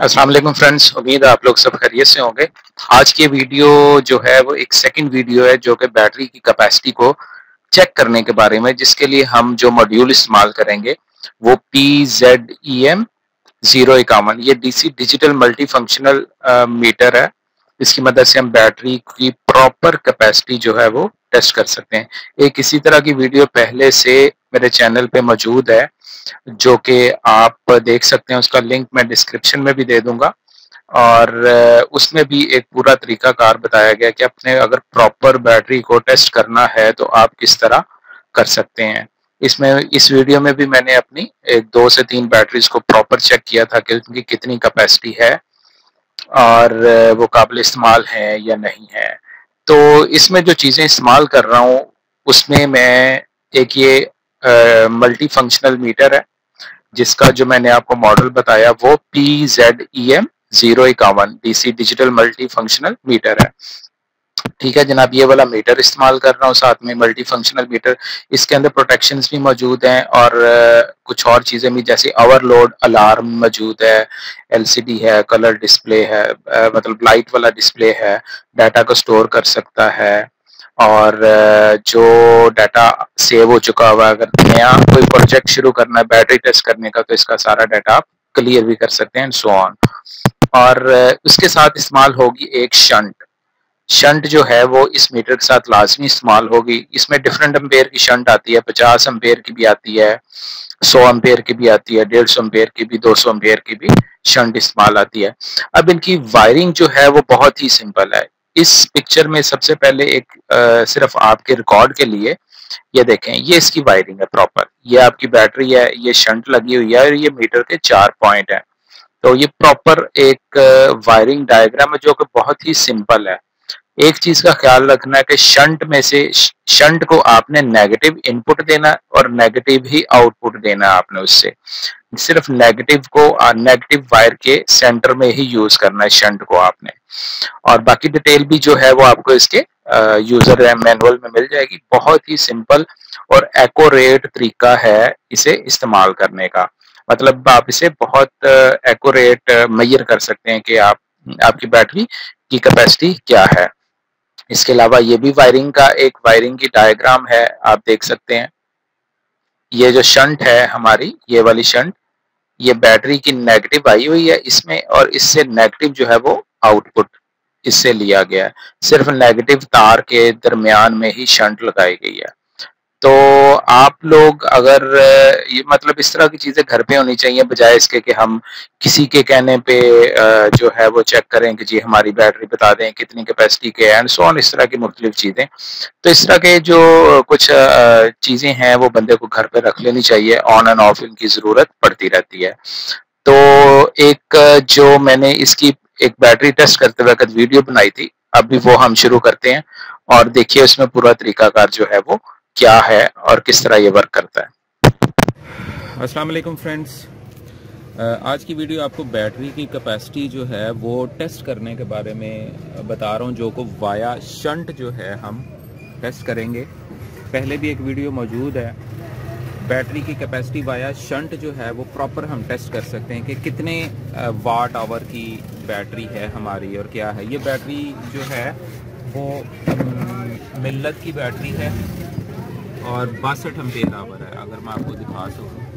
वालेकुम फ्रेंड्स उम्मीद आप लोग सब खैरियत से होंगे। आज की वीडियो जो है वो एक सेकंड वीडियो है, जो कि बैटरी की कैपेसिटी को चेक करने के बारे में, जिसके लिए हम जो मॉड्यूल इस्तेमाल करेंगे, वो P Z E M zero इक्यावन। ये DC digital multi functional meter है। इसकी मदद से हम बैटरी की प्रॉपर कैपेसिटी जो है वो टेस्ट कर सकते हैं। एक इसी तरह की वीडियो पहले से मेरे चैनल पे मौजूद है। जो कि आप देख सकते हैं, उसका लिंक मैं डिस्क्रिप्शन में भी दे दूँगा। और उसमें भी एक पूरा तरीका कार बताया गया कि अपने अगर प्रॉपर बैटरी को टेस्ट करना है तो आप किस तरह कर सकते हैं। इसमें, इस वीडियो में भी मैंने अपनी एक दो से तीन बैटरीज को प्रॉपर चेक किया था कि उनकी कितनी कैपेसिटी है और वो काबिल इस्तेमाल है या नहीं है। तो इसमें जो चीज़ें इस्तेमाल कर रहा हूँ, उसमें मैं एक ये मल्टी फंक्शनल मीटर है, जिसका जो मैंने आपको मॉडल बताया, वो P Z E M zero इक्यावन DC digital multi functional meter है। ठीक है जनाब, ये वाला मीटर इस्तेमाल कर रहा हूँ साथ में मल्टी फंक्शनल मीटर इसके अंदर प्रोटेक्शंस भी मौजूद हैं और कुछ और चीज़ें भी, जैसे ओवरलोड अलार्म मौजूद है एलसीडी है कलर डिस्प्ले है मतलब लाइट वाला डिस्प्ले है डाटा को स्टोर कर सकता है। और जो डाटा सेव हो चुका हुआ अगर नया कोई प्रोजेक्ट शुरू करना है बैटरी टेस्ट करने का तो इसका सारा डाटा आप क्लियर भी कर सकते हैं सो ऑन और उसके साथ इस्तेमाल होगी एक शंट शंट जो है, वो इस मीटर के साथ लाजमी इस्तेमाल होगी। इसमें डिफरेंट अम्पेयर की शंट आती है, पचास अम्पेयर की भी आती है, सौ अम्पेयर की भी आती है, डेढ़ सौ अम्पेयर की भी, दो सौ अम्पेयर की भी शंट इस्तेमाल आती है। अब इनकी वायरिंग जो है, वो बहुत ही सिंपल है। इस पिक्चर में सबसे पहले एक आ, सिर्फ़ आपके रिकॉर्ड के लिए ये देखें ये इसकी वायरिंग है प्रॉपर ये आपकी बैटरी है ये शंट लगी हुई है और ये मीटर के चार पॉइंट है। तो ये प्रॉपर एक वायरिंग डायग्राम है जो कि बहुत ही सिंपल है। एक चीज़ का ख्याल रखना कि शंट में से, शंट को आपने नेगेटिव इनपुट देना और नेगेटिव ही आउटपुट देना आपने उससे। सिर्फ़ नेगेटिव को नेगेटिव वायर के सेंटर में ही यूज़ करना है शंट को आपने। और बाकी डिटेल भी जो है वो आपको इसके यूज़र मैनुअल में मिल जाएगी। बहुत ही सिंपल और एकोरेट तरीका है इसे इस्तेमाल करने का। मतलब आप इसे बहुत एकोरेट मैयर कर सकते हैं कि आप, आपकी बैटरी की कैपेसिटी क्या है। इसके अलावा ये भी वायरिंग का एक वायरिंग की डायग्राम है, आप देख सकते हैं। ये जो शंट है हमारी, ये वाली शंट ये बैटरी की नेगेटिव आई हुई है इसमें और इससे नेगेटिव जो है वो आउटपुट इससे लिया गया है। सिर्फ़ नेगेटिव तार के दरमियान में ही शंट लगाई गई है। तो आप लोग अगर ये मतलब इस तरह की चीज़ें घर पे होनी चाहिए, बजाय इसके कि हम किसी के कहने पे जो है वो चेक करें कि जी हमारी बैटरी बता दें कितनी कैपेसिटी के एंड सो ऑन इस तरह की मुख्तलिफ़ चीज़ें। तो इस तरह के जो कुछ चीज़ें हैं वो बंदे को घर पे रख लेनी चाहिए ऑन एंड ऑफ़ इनकी ज़रूरत पड़ती रहती है। तो एक, जो मैंने इसकी एक बैटरी टेस्ट करते वक्त वीडियो बनाई थी, अभी वो हम शुरू करते हैं, और देखिए उसमें पूरा तरीकाकार जो है वो क्या है और किस तरह ये वर्क करता है? अस्सलाम वालेकुम फ्रेंड्स आज की वीडियो आपको बैटरी की कैपेसिटी जो है, वो टेस्ट करने के बारे में बता रहा हूँ, जो को वाया शंट जो है हम टेस्ट करेंगे। पहले भी एक वीडियो मौजूद है। बैटरी की कैपेसिटी वाया शंट जो है, वो प्रॉपर हम टेस्ट कर सकते हैं कि कितने वाट आवर की बैटरी है हमारी और क्या है। ये बैटरी जो है, वो मिल्लत की बैटरी है। और बासठ अम्पेयर आवर है, अगर मैं आपको दिखा सकूँ।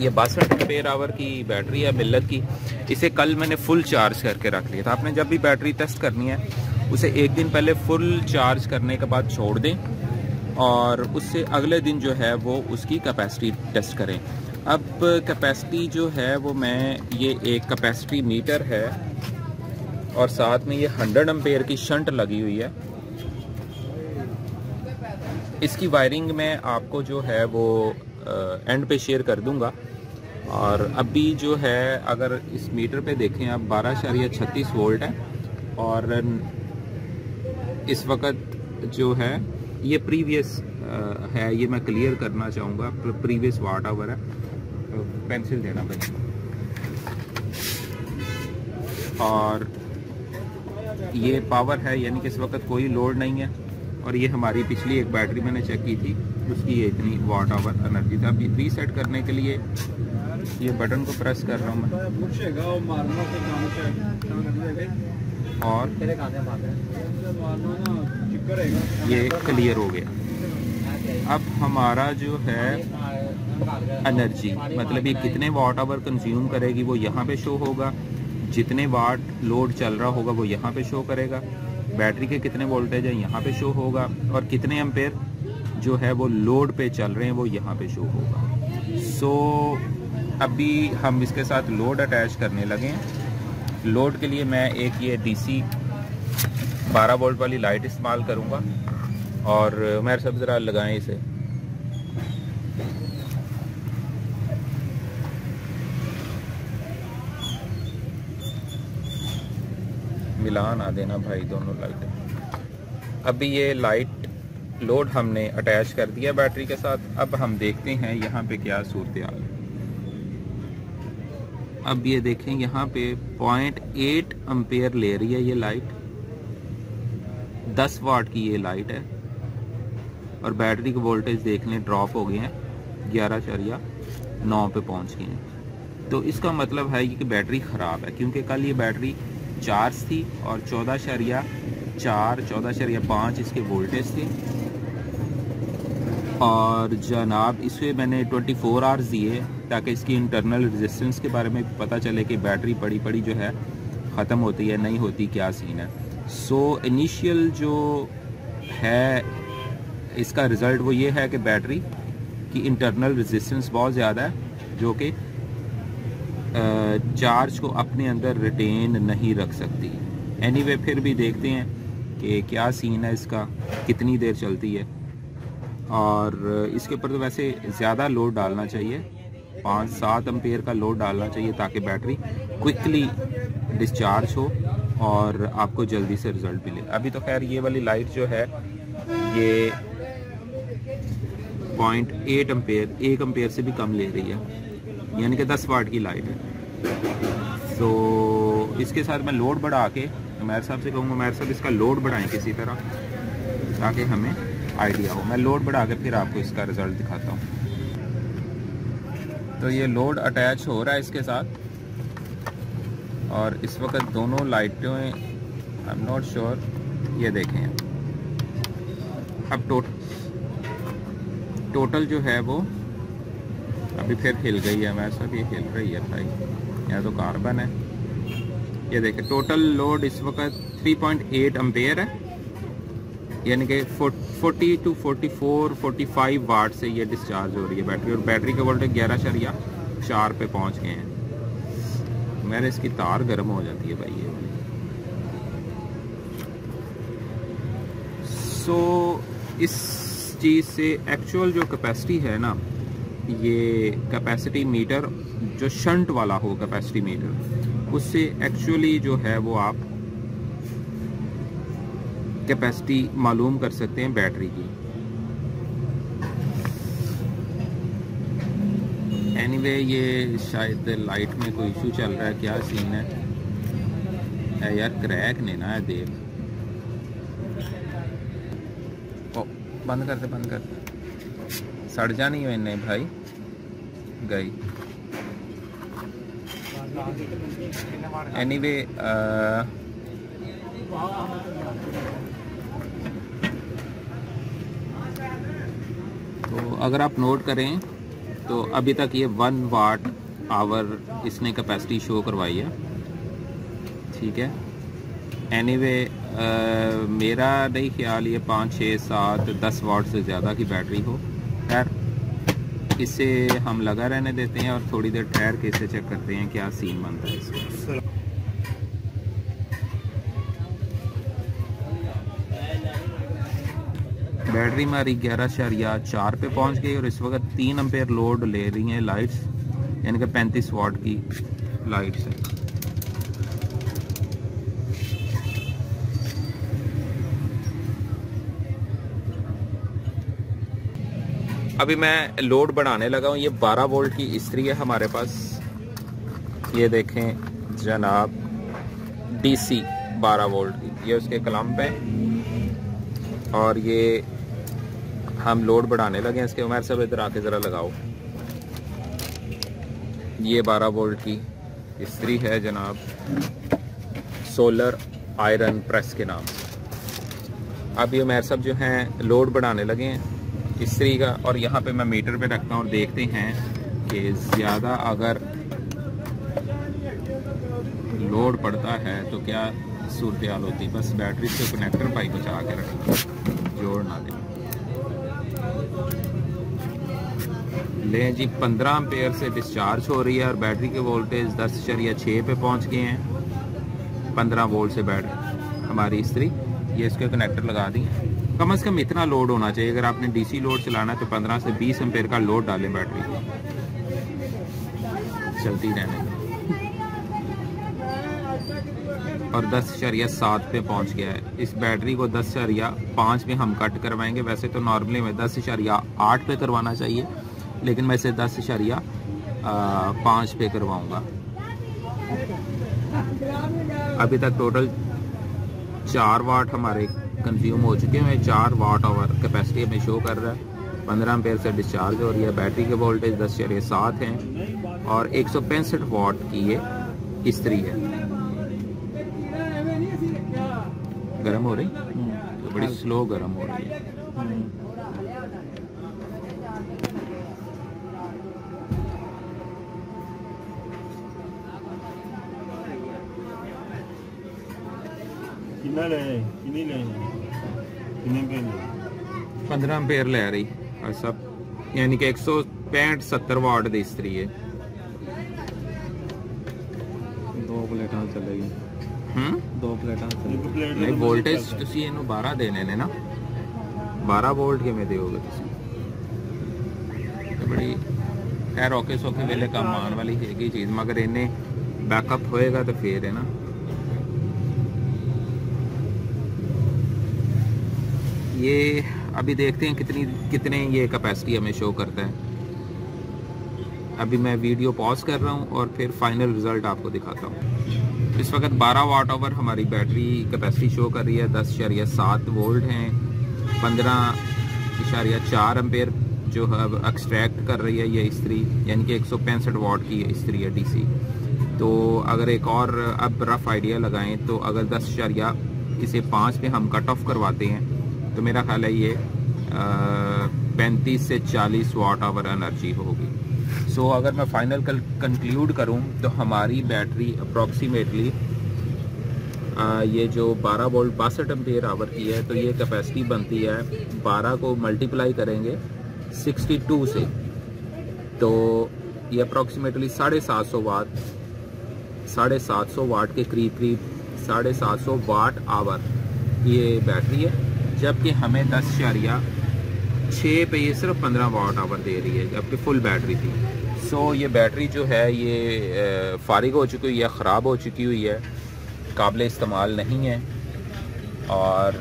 ये बासठ अम्पेयर आवर की बैटरी है, मिल्लत की। इसे कल मैंने फुल चार्ज करके रख लिया था। आपने जब भी बैटरी टेस्ट करनी है, उसे एक दिन पहले फुल चार्ज करने के बाद छोड़ दें और उससे अगले दिन जो है वो उसकी कैपेसिटी टेस्ट करें। अब कैपेसिटी जो है वो मैं, ये एक कैपेसिटी मीटर है और साथ में ये 100 एम्पेयर की शंट लगी हुई है। इसकी वायरिंग मैं आपको जो है वो एंड पे शेयर कर दूँगा। और अभी जो है, अगर इस मीटर पे देखें आप, बारह शरिया छत्तीस वोल्ट है। और इस वक्त जो है, ये प्रीवियस है, ये मैं क्लियर करना चाहूँगा। प्रीवियस वाट आवर है। पेंसिल देना भाई। और ये पावर है, यानी कि इस वक्त कोई लोड नहीं है। और ये हमारी पिछली एक बैटरी मैंने चेक की थी उसकी ये इतनी वाट आवर एनर्जी था। अभी रीसेट करने के लिए ये बटन को प्रेस कर रहा हूँ मैं। और ये क्लियर हो गया। अब हमारा जो है एनर्जी मतलब ये कितने वाट आवर कंज्यूम करेगी वो यहाँ पे शो होगा। जितने वाट लोड चल रहा होगा वो यहाँ पे शो करेगा। बैटरी के कितने वोल्टेज है यहाँ पे शो होगा और कितने एम्पेयर जो है वो लोड पे चल रहे हैं वो यहाँ पे शो होगा। सो so, अभी हम इसके साथ लोड अटैच करने लगे हैं। लोड के लिए मैं एक ये डीसी 12 वोल्ट वाली लाइट इस्तेमाल करूँगा और मेरे सब ज़रा लगाएँ इसे। मिला ना देना भाई, दोनों लाइटें अभी ये लाइट लोड हमने अटैच कर दिया बैटरी के साथ। अब हम देखते हैं यहाँ पे क्या सूरत हाल अब ये देखें, यहाँ पे पॉइंट एट अम्पेयर ले रही है ये लाइट दस वाट की ये लाइट है। और बैटरी के वोल्टेज देखने ड्रॉप हो गए हैं। ग्यारह चरिया, नौ पे पहुँच गए हैं। तो इसका मतलब है कि बैटरी ख़राब है, क्योंकि कल ये बैटरी चार्ज थी और चौदह शरिया चार चौदह शरिया पाँच इसके वोल्टेज थे। और जनाब इसमें मैंने 24 फोर आवर्स दिए ताकि इसकी इंटरनल रेजिस्टेंस के बारे में पता चले कि बैटरी पड़ी पड़ी जो है ख़त्म होती है नहीं होती क्या सीन है। सो so, इनिशियल जो है इसका रिज़ल्ट वो ये है कि बैटरी की इंटरनल रेजिस्टेंस बहुत ज़्यादा है जो कि चार्ज को अपने अंदर रिटेन नहीं रख सकती। एनी anyway, फिर भी देखते हैं कि क्या सीन है इसका कितनी देर चलती है। और इसके ऊपर तो वैसे ज़्यादा लोड डालना चाहिए। पाँच सात अम्पेयर का लोड डालना चाहिए ताकि बैटरी क्विकली डिस्चार्ज हो और आपको जल्दी से रिज़ल्ट मिले। अभी तो खैर ये वाली लाइट जो है ये पॉइंट एट अम्पेयर एक अम्पेयर से भी कम ले रही है। यानी कि 10 वाट की लाइट है। तो इसके साथ मैं लोड बढ़ा के, मैर साहब से कहूँगा, मैर साहब इसका लोड बढ़ाएँ किसी तरह, ताकि हमें आइडिया हो। मैं लोड बढ़ा के फिर आपको इसका रिज़ल्ट दिखाता हूँ। तो ये लोड अटैच हो रहा है इसके साथ। और इस वक्त दोनों लाइटें आई एम नॉट श्योर ये देखें। अब टोट टोटल जो है वो अभी फिर हिल गई है सब ये हिल रही है भाई। यह तो कार्बन है। ये देखें टोटल लोड इस वक्त 3.8 पॉइंट अम्पेयर है। यानी कि 40 टू 44 45 वाट से ये डिस्चार्ज हो रही है बैटरी और बैटरी का वोल्टेज ग्यारह शरिया चार पे पहुँच गए हैं। मेरे इसकी तार गर्म हो जाती है भाई ये। सो so, इस चीज़ से एक्चुअल जो कैपेसिटी है ना ये कैपेसिटी मीटर जो शंट वाला हो कैपेसिटी मीटर उससे एक्चुअली जो है वो आप कैपेसिटी मालूम कर सकते हैं बैटरी की। एनीवे anyway, ये शायद लाइट में कोई इशू चल रहा है क्या सीन है? यार क्रैक ने ना है ओ बंद कर दे बंद कर दे। सड़ हो नहीं भाई। गई। एनीवे uh, तो अगर आप नोट करें तो अभी तक ये वन वाट आवर इसने कैपेसिटी शो करवाई है। ठीक है? एनीवे anyway, uh, मेरा नहीं ख्याल ये पाँच छः सात दस वाट से ज़्यादा की बैटरी हो। खैर इसे हम लगा रहने देते हैं और थोड़ी देर ठहर के इसे चेक करते हैं क्या सीन बनता है इसका। बैटरी हमारी ग्यारह शरिया चार पे पहुँच गई और इस वक्त तीन अम्पेयर लोड ले रही हैं लाइट्स यानी कि पैंतीस वाट की लाइट्स हैं। अभी मैं लोड बढ़ाने लगा हूँ। ये 12 वोल्ट की इस्त्री है हमारे पास। ये देखें, जनाब डीसी 12 वोल्ट की। ये उसके कलम्प है और ये हम लोड बढ़ाने लगे हैं। इसके उमर साहब इधर आके ज़रा लगाओ। ये 12 वोल्ट की इस्त्री है जनाब सोलर आयरन प्रेस के नाम अब ये उमर सब जो हैं लोड बढ़ाने लगे हैं। इस्त्री का, और यहाँ पे मैं मीटर पे रखता हूँ, देखते हैं कि ज़्यादा अगर लोड पड़ता है तो क्या सूरत हाल होती बस बैटरी से कनेक्टर पाइप बचा के रखें जोड़ ना दें। लें जी 15 एम्पेयर से डिस्चार्ज हो रही है, और बैटरी के वोल्टेज दस शरिया छः पे पहुँच गए हैं। 15 वोल्ट से बैटरी, हमारी इस्त्री, ये इसके कनेक्टर लगा दी कम से कम इतना लोड होना चाहिए। अगर आपने डीसी लोड चलाना है तो 15 से 20 एम्पेयर का लोड डालें बैटरी को चलती रहने और दस शरिया सात पे पहुँच गया है। इस बैटरी को दस शरिया पाँच में हम कट करवाएँगे। वैसे तो नॉर्मली में दस शरिया आठ पे करवाना चाहिए, लेकिन मैं इसे दस इशारिया पाँच पे करवाऊँगा। अभी तक टोटल चार वाट हमारे कंज्यूम हो चुके हैं। चार वाट आवर कैपेसिटी हमें शो कर रहा है। पंद्रह एम्पेयर से डिस्चार्ज हो रही है। बैटरी के वोल्टेज दस शरिया सात हैं और एक सौ पैंसठ वाट की ये इस्त्री है। गर्म हो रही? तो बड़ी स्लो गर्म हो रही है। कितना ले कितनी ले पंद्रह एम्पेयर ले रही और सब यानी कि एक सौ पैंठ सत्तर वाट ਦੀ ਇਸਤਰੀ ਹੈ ਦੋ ਪਲੇਟਾਂ ਚੱਲੇਗੀ ਹੂੰ ਦੋ ਪਲੇਟਾਂ ਇੱਕ ਪਲੇਟ ਨਹੀਂ ਵੋਲਟੇਜ ਤੁਸੀਂ ਇਹਨੂੰ 12 ਦੇਣੇ ਨੇ ਨਾ 12 ਵੋਲਟ ਕਿਵੇਂ ਦਿਓਗੇ ਤੁਸੀਂ ਇਹ ਬੜੀ ਖੈਰ ਔਕੇ ਸੌਖੇ ਵੇਲੇ ਕੰਮ ਆਉਣ ਵਾਲੀ ਹੈਗੀ ਚੀਜ਼ ਮਗਰ ਇਹਨੇ ਬੈਕਅਪ ਹੋਏਗਾ ਤਾਂ ਫੇਰ ਹੈ ਨਾ ये अभी देखते हैं कितनी, कितने ये कैपेसिटी हमें शो करता है। अभी मैं वीडियो पॉज कर रहा हूँ और फिर फाइनल रिज़ल्ट आपको दिखाता हूँ। इस वक्त 12 वाट ओवर हमारी बैटरी कैपेसिटी शो कर रही है, दस इशारिया सात वोल्ट हैं, पंद्रह इशारिया चार एम्पेयर जो है एक्सट्रैक्ट कर रही है ये इस्त्री यानी कि एक सौ पैंसठ वाट की इस्त्री है डीसी तो अगर एक और अब रफ आइडिया लगाएँ तो अगर दस इशारिया इसे पाँच पे हम कट ऑफ़ करवाते हैं तो मेरा ख्याल है ये पैंतीस से चालीस वाट आवर एनर्जी होगी। सो so, अगर मैं फाइनल कल कंक्लूड करूँ तो हमारी बैटरी अप्रॉक्सीमेटली ये जो 12 वोल्ट बासठ एम्पियर आवर की है तो ये कैपेसिटी बनती है 12 को मल्टीप्लाई करेंगे 62 से। तो ये अप्रॉक्सीमेटली साढ़े सात सौ वाट साढ़े सात सौ वाट के करीब करीब साढ़े सात सौ वाट आवर ये बैटरी है। जबकि हमें दस शरिया छः पे ये सिर्फ़ पंद्रह वाट आवर दे रही है जबकि फुल बैटरी थी। सो so, ये बैटरी जो है ये फारिग हो चुकी हुई है ख़राब हो चुकी हुई है काबिल इस्तेमाल नहीं है। और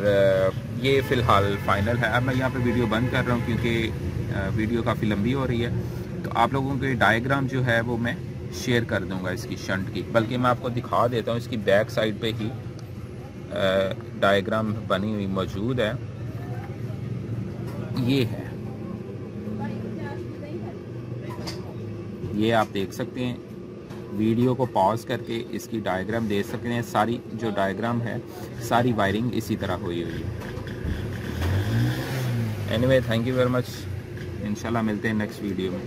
ये फ़िलहाल फ़ाइनल है। अब मैं यहाँ पे वीडियो बंद कर रहा हूँ क्योंकि वीडियो काफ़ी लंबी हो रही है। तो आप लोगों के डायग्राम जो है वो मैं शेयर कर दूँगा इसकी शंट की। बल्कि मैं आपको दिखा देता हूँ इसकी बैक साइड पर ही। डायग्राम बनी हुई मौजूद है। ये है। ये आप देख सकते हैं। वीडियो को पॉज करके इसकी डायग्राम देख सकते हैं। सारी जो डायग्राम है, सारी वायरिंग इसी तरह हुई हुई है। Anyway thank you very much इंशाल्लाह मिलते हैं नेक्स्ट वीडियो में।